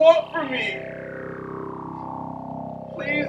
want from me? Please